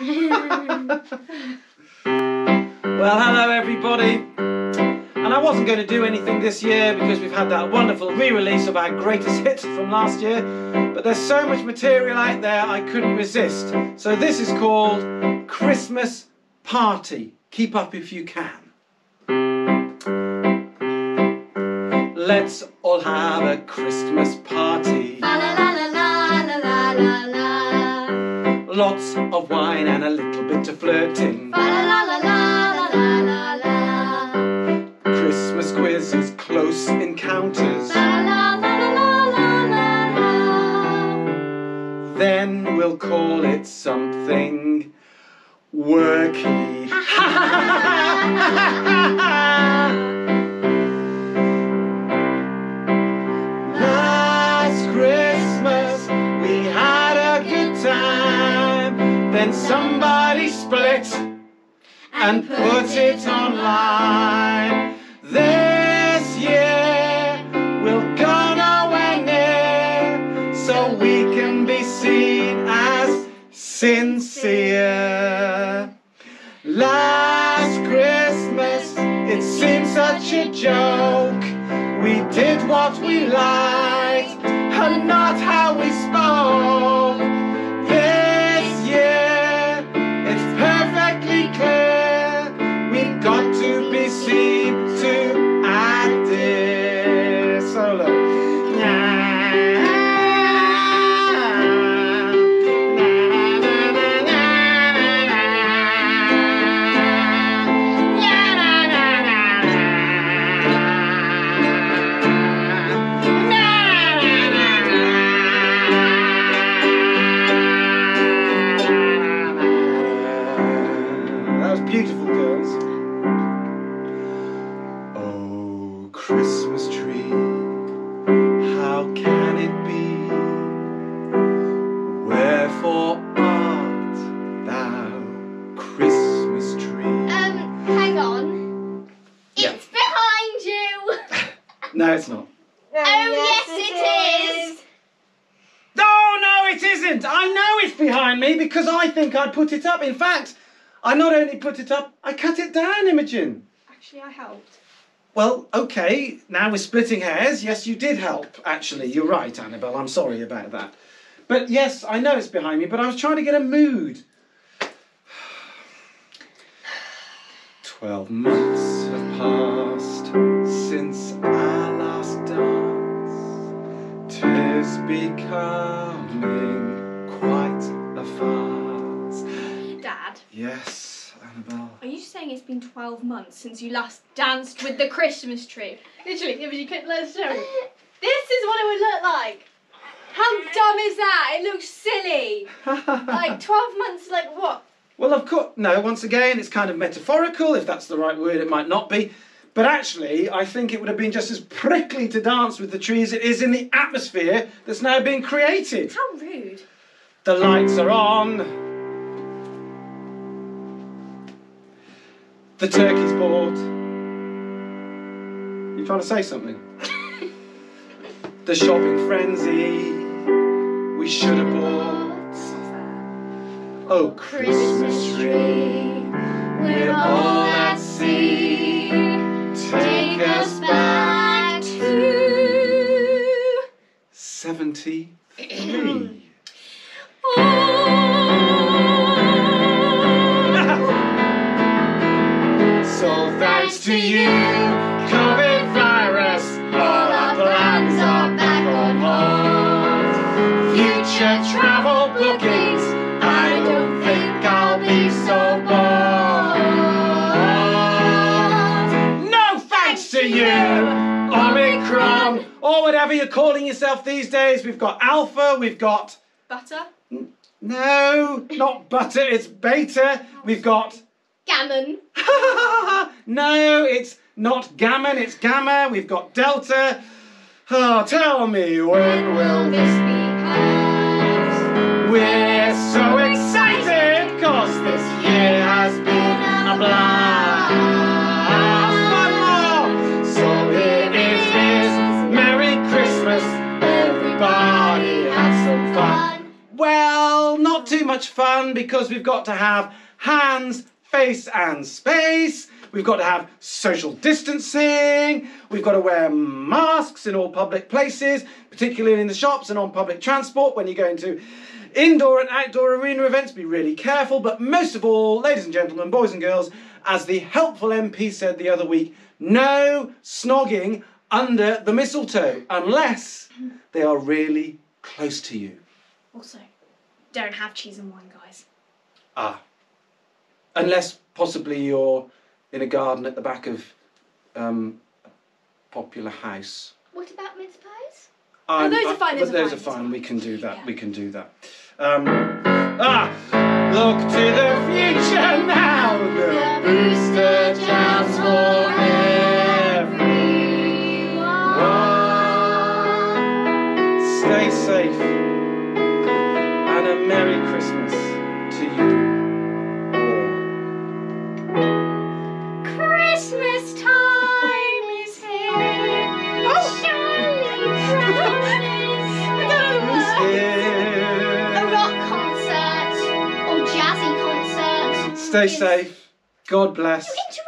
Well, hello everybody. And I wasn't going to do anything this year because we've had that wonderful re-release of our greatest hits from last year. But there's so much material out there I couldn't resist. So this is called Christmas Party. Keep up if you can. Let's all have a Christmas party. Lots of wine and a little bit of flirting. La la la la la la la la. Christmas quizzes, close encounters. La la la la la la la. Then we'll call it something worky. Last Christmas we had a good time. Then somebody split and put it online. This year we'll go nowhere near, so we can be seen as sincere. Last Christmas it seemed such a joke. We did what we liked and not how we spoke. No, it's not. Oh, oh yes, it is. Oh, no, it isn't. I know it's behind me because I think I'd put it up. In fact, I not only put it up, I cut it down, Imogen. Actually, I helped. Well, okay, now we're splitting hairs. Yes, you did help, actually. You're right, Annabelle. I'm sorry about that. But yes, I know it's behind me, but I was trying to get a mood. Twelve months have passed since becoming quite a farce. Dad, Yes, Annabelle. are you saying it's been 12 months since you last danced with the Christmas tree? Literally, if you could let us show. This is what it would look like. How dumb is that? It looks silly. Like 12 months, like what? Well, of course, no, once again, it's kind of metaphorical. If that's the right word, it might not be. But actually, I think it would have been just as prickly to dance with the trees as it is in the atmosphere that's now being created. How rude. The lights are on. The turkey's bought. You trying to say something? the shopping frenzy we should have bought. Oh, Christmas tree, We're all at sea. 73. So thanks to you, COVID virus, all our plans are back on hold. Future travel bookings, I don't think I'll be so bored. No thanks to you, Omicron, or whatever you're calling yourself these days. We've got Alpha, we've got. Butter? No, not butter, it's beta. We've got. Gammon. no, it's not gammon, it's gamma. We've got delta. Oh, tell me, when will this be too much fun because we've got to have hands, face, and space. We've got to have social distancing. We've got to wear masks in all public places, particularly in the shops and on public transport when you're going to indoor and outdoor arena events. Be really careful. But most of all, ladies and gentlemen, boys and girls, as the helpful MP said the other week, no snogging under the mistletoe unless they are really close to you. Also, don't have cheese and wine, guys. Ah. Unless possibly you're in a garden at the back of um, a popular house. What about mince pies? Um, those are fine, But those are those fine, are fine. We can do that. Yeah. We can do that. Um, ah, look to the future now. The booster jams for everyone. Stay safe and a merry Christmas to you all. Christmas time is here. Oh. Shining I brightly. A rock concert or jazzy concert. Stay safe. God bless. You interrupted